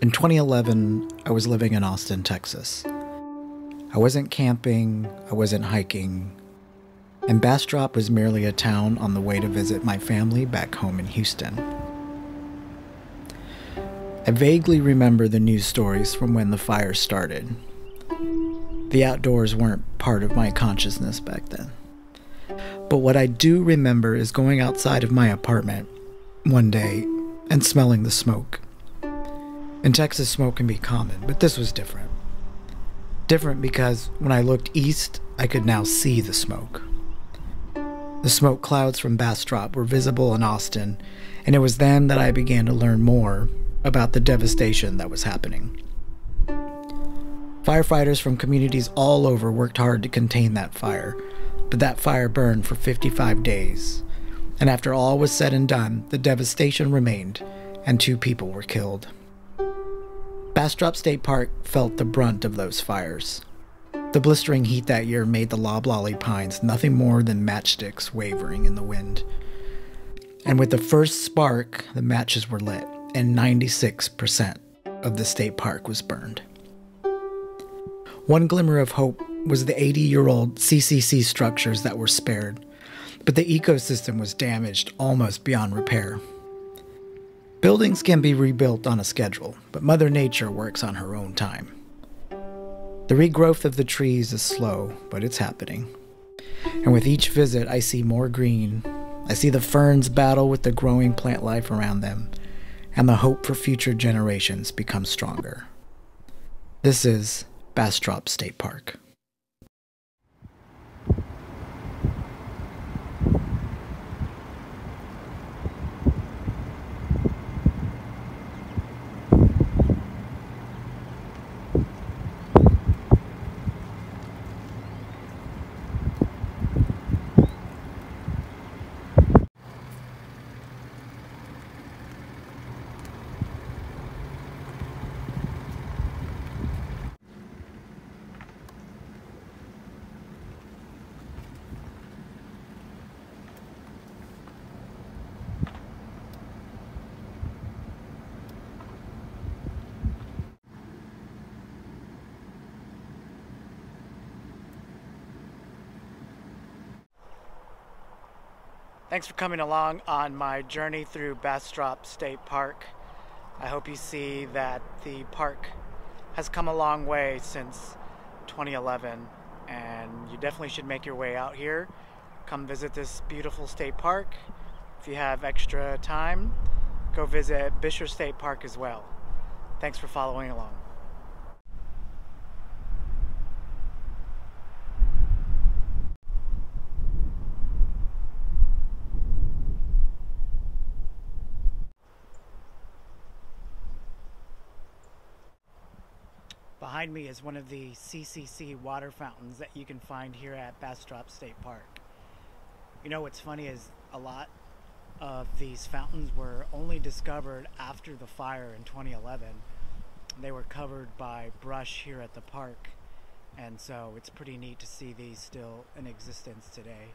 In 2011, I was living in Austin, Texas. I wasn't camping, I wasn't hiking, and Bastrop was merely a town on the way to visit my family back home in Houston. I vaguely remember the news stories from when the fire started. The outdoors weren't part of my consciousness back then. But what I do remember is going outside of my apartment one day and smelling the smoke. In Texas, smoke can be common, but this was different. Different because when I looked east, I could now see the smoke. The smoke clouds from Bastrop were visible in Austin, and it was then that I began to learn more about the devastation that was happening. Firefighters from communities all over worked hard to contain that fire, but that fire burned for 55 days. And after all was said and done, the devastation remained, and two people were killed. Bastrop State Park felt the brunt of those fires. The blistering heat that year made the loblolly pines nothing more than matchsticks wavering in the wind. And with the first spark, the matches were lit, and 96% of the state park was burned. One glimmer of hope was the 80 year old CCC structures that were spared, but the ecosystem was damaged almost beyond repair. Buildings can be rebuilt on a schedule, but Mother Nature works on her own time. The regrowth of the trees is slow, but it's happening. And with each visit, I see more green. I see the ferns battle with the growing plant life around them, and the hope for future generations becomes stronger. This is Bastrop State Park. Thanks for coming along on my journey through Bastrop State Park. I hope you see that the park has come a long way since 2011 and you definitely should make your way out here. Come visit this beautiful state park. If you have extra time, go visit Buescher State Park as well. Thanks for following along. Behind me is one of the CCC water fountains that you can find here at Bastrop State Park. You know what's funny is a lot of these fountains were only discovered after the fire in 2011. They were covered by brush here at the park and so it's pretty neat to see these still in existence today.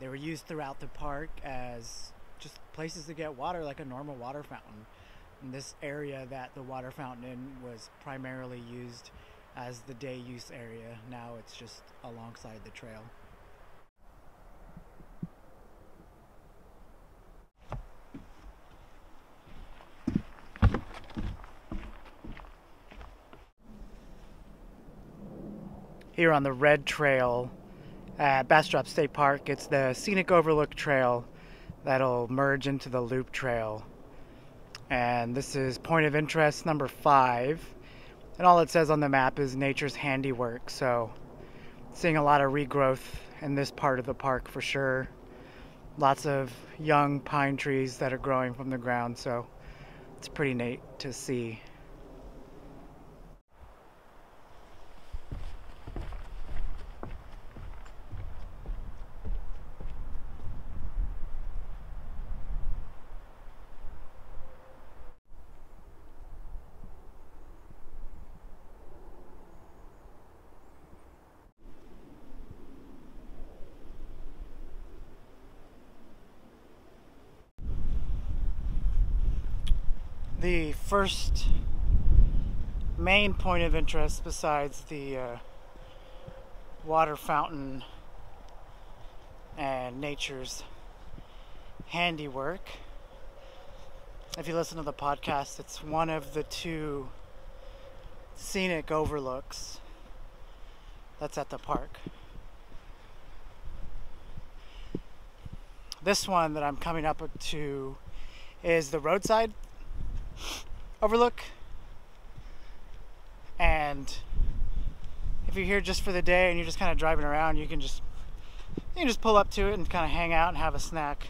They were used throughout the park as just places to get water like a normal water fountain this area that the water fountain in was primarily used as the day use area. Now it's just alongside the trail. Here on the Red Trail at Bastrop State Park, it's the Scenic Overlook Trail that'll merge into the Loop Trail and this is point of interest number five. And all it says on the map is nature's handiwork. So seeing a lot of regrowth in this part of the park for sure. Lots of young pine trees that are growing from the ground. So it's pretty neat to see the first main point of interest besides the uh, water fountain and nature's handiwork. If you listen to the podcast, it's one of the two scenic overlooks that's at the park. This one that I'm coming up to is the roadside overlook. And if you're here just for the day and you're just kind of driving around, you can just you can just pull up to it and kind of hang out and have a snack.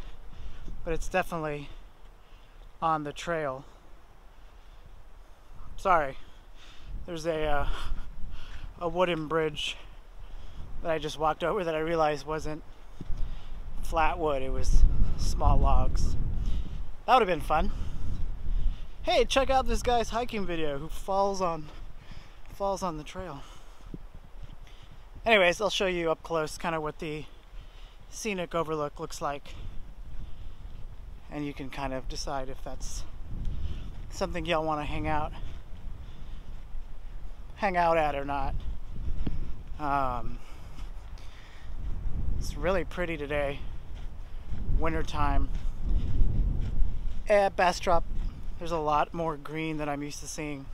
But it's definitely on the trail. Sorry, there's a uh, a wooden bridge that I just walked over that I realized wasn't flat wood; it was small logs. That would have been fun. Hey, check out this guy's hiking video who falls on falls on the trail. Anyways, I'll show you up close kind of what the scenic overlook looks like. And you can kind of decide if that's something y'all want to hang out hang out at or not. Um, it's really pretty today. Wintertime. At Bastrop, there's a lot more green than I'm used to seeing.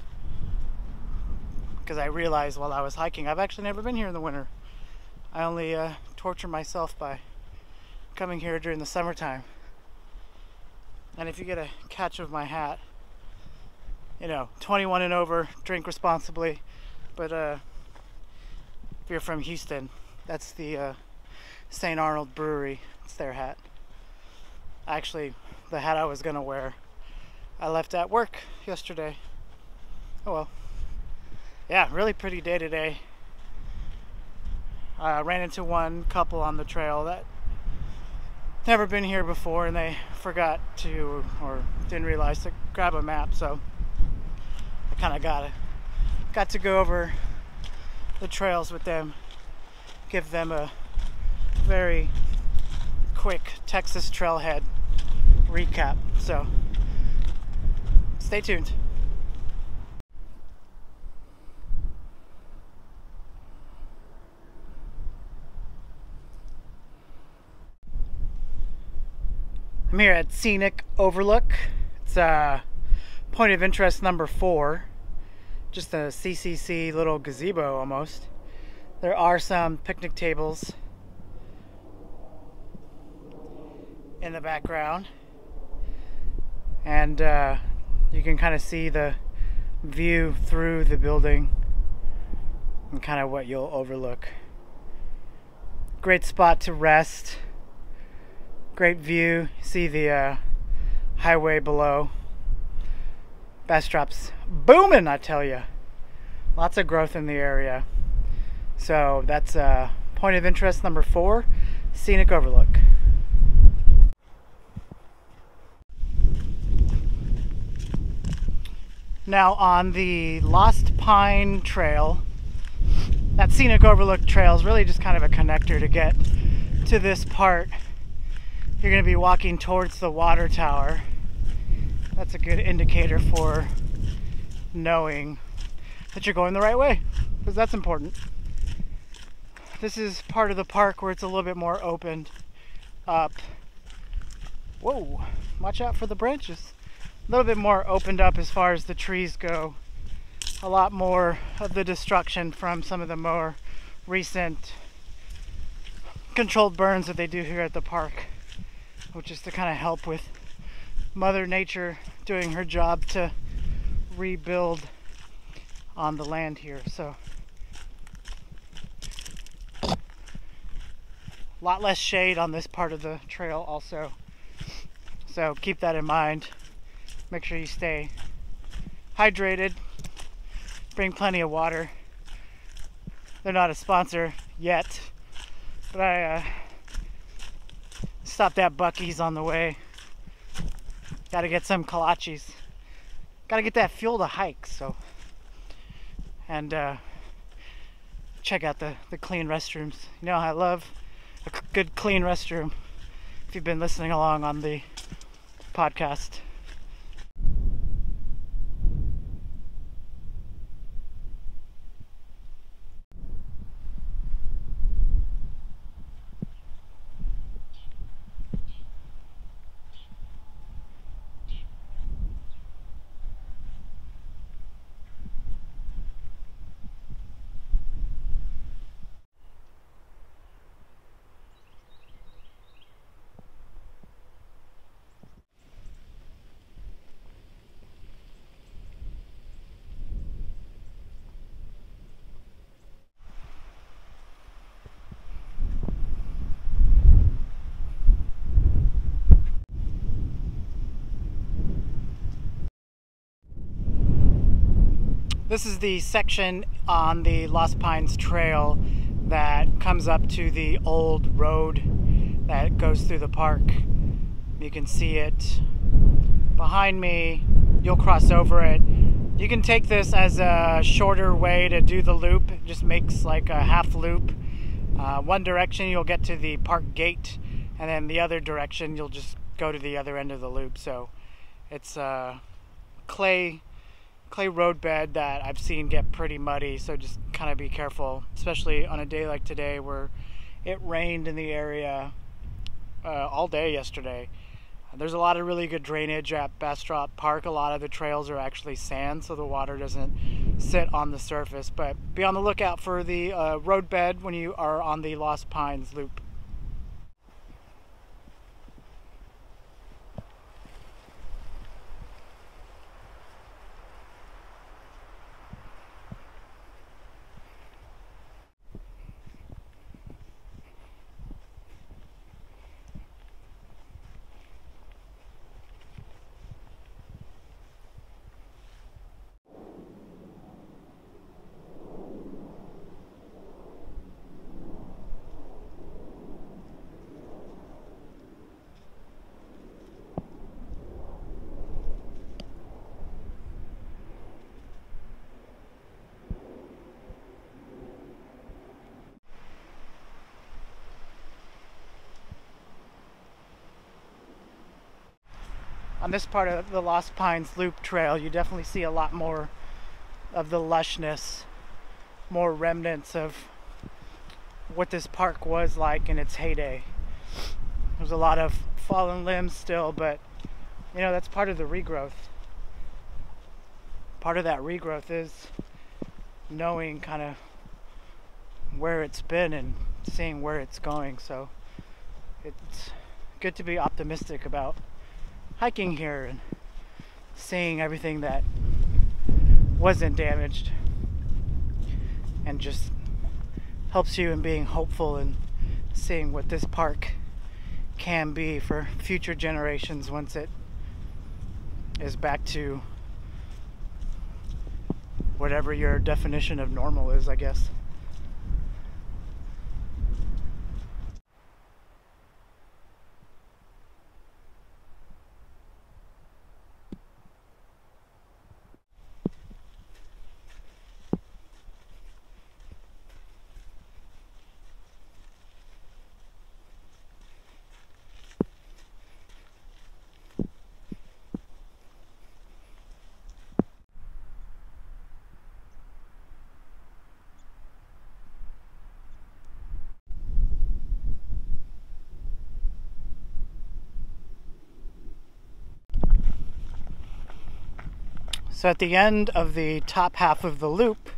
Because I realized while I was hiking, I've actually never been here in the winter. I only uh, torture myself by coming here during the summertime. And if you get a catch of my hat, you know, 21 and over, drink responsibly. But uh, if you're from Houston, that's the uh, St. Arnold Brewery. It's their hat. Actually, the hat I was gonna wear, I left at work yesterday. Oh well. Yeah, really pretty day today. I ran into one couple on the trail that never been here before and they forgot to or didn't realize to grab a map so I kind of got it got to go over the trails with them give them a very quick Texas trailhead recap so stay tuned I'm here at Scenic Overlook. It's uh, point of interest number four. Just a CCC little gazebo almost. There are some picnic tables in the background. And uh, you can kind of see the view through the building and kind of what you'll overlook. Great spot to rest great view. See the uh, highway below. Bastrop's booming, I tell you. Lots of growth in the area. So that's uh, point of interest number four, scenic overlook. Now on the Lost Pine Trail, that scenic overlook trail is really just kind of a connector to get to this part you're going to be walking towards the water tower. That's a good indicator for knowing that you're going the right way, because that's important. This is part of the park where it's a little bit more opened up. Whoa, watch out for the branches. A little bit more opened up as far as the trees go. A lot more of the destruction from some of the more recent controlled burns that they do here at the park which is to kind of help with Mother Nature doing her job to rebuild on the land here. So a lot less shade on this part of the trail also. So keep that in mind. Make sure you stay hydrated. Bring plenty of water. They're not a sponsor yet, but I uh, Stopped at Buc-ee's on the way. Gotta get some kolaches. Gotta get that fuel to hike, so. And uh, check out the, the clean restrooms. You know, I love a good clean restroom if you've been listening along on the podcast. This is the section on the Lost Pines Trail that comes up to the old road that goes through the park. You can see it behind me. You'll cross over it. You can take this as a shorter way to do the loop. It just makes like a half loop. Uh, one direction you'll get to the park gate, and then the other direction you'll just go to the other end of the loop. So it's a clay clay road bed that I've seen get pretty muddy. So just kind of be careful, especially on a day like today where it rained in the area uh, all day yesterday. There's a lot of really good drainage at Bastrop Park. A lot of the trails are actually sand, so the water doesn't sit on the surface. But be on the lookout for the uh, road bed when you are on the Lost Pines Loop. On this part of the Lost Pines Loop Trail, you definitely see a lot more of the lushness, more remnants of what this park was like in its heyday. There's a lot of fallen limbs still, but you know, that's part of the regrowth. Part of that regrowth is knowing kind of where it's been and seeing where it's going. So it's good to be optimistic about hiking here and seeing everything that wasn't damaged and just helps you in being hopeful and seeing what this park can be for future generations once it is back to whatever your definition of normal is, I guess. So at the end of the top half of the loop,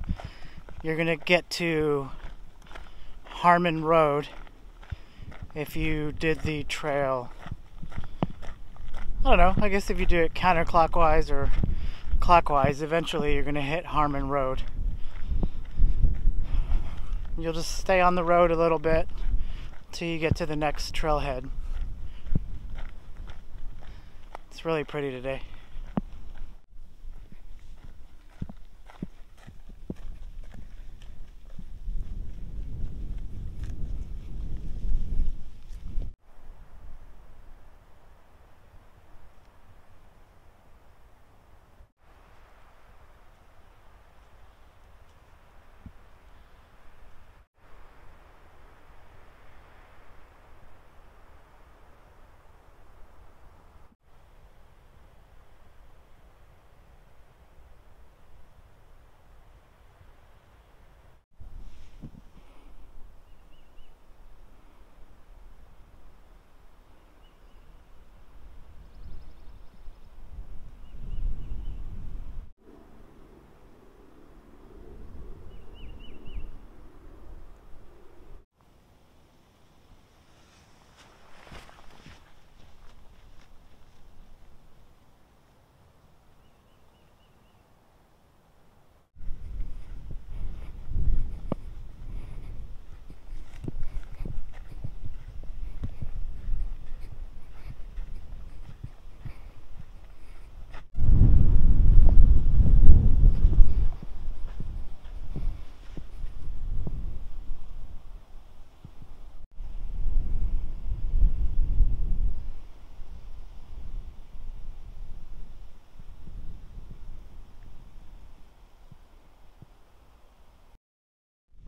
you're going to get to Harmon Road if you did the trail. I don't know, I guess if you do it counterclockwise or clockwise, eventually you're going to hit Harmon Road. You'll just stay on the road a little bit till you get to the next trailhead. It's really pretty today.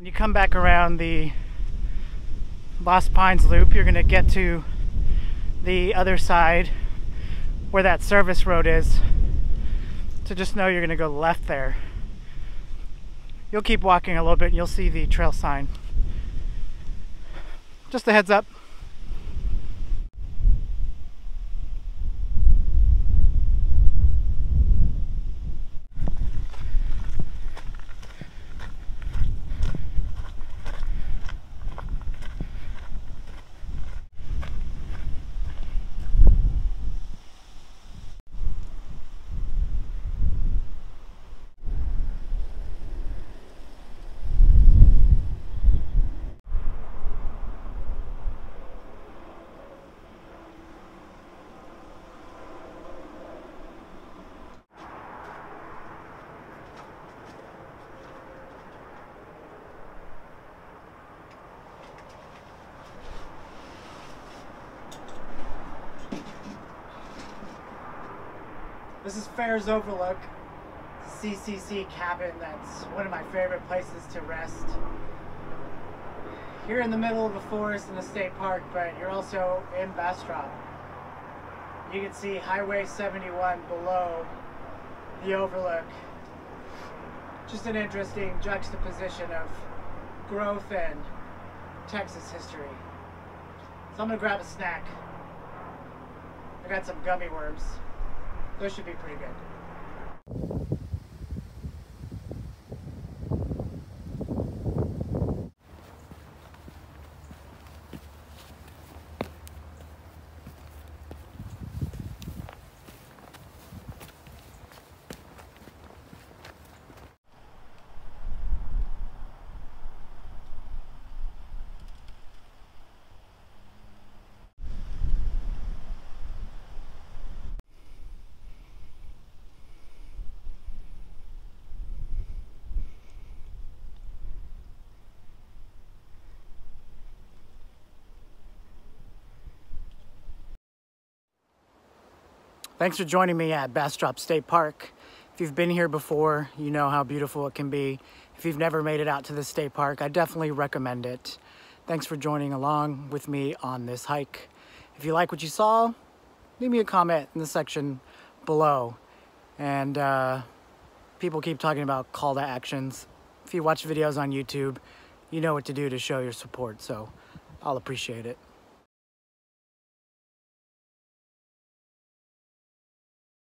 When you come back around the Lost Pines Loop, you're going to get to the other side where that service road is. So just know you're going to go left there. You'll keep walking a little bit and you'll see the trail sign. Just a heads up. This is Fehr's Overlook, CCC cabin. That's one of my favorite places to rest. You're in the middle of a forest in a state park, but you're also in Bastrop. You can see Highway 71 below the overlook. Just an interesting juxtaposition of growth and Texas history. So I'm gonna grab a snack. I got some gummy worms. Those should be pretty good. Thanks for joining me at Bastrop State Park. If you've been here before, you know how beautiful it can be. If you've never made it out to the state park, I definitely recommend it. Thanks for joining along with me on this hike. If you like what you saw, leave me a comment in the section below. And uh, people keep talking about call to actions. If you watch videos on YouTube, you know what to do to show your support, so I'll appreciate it.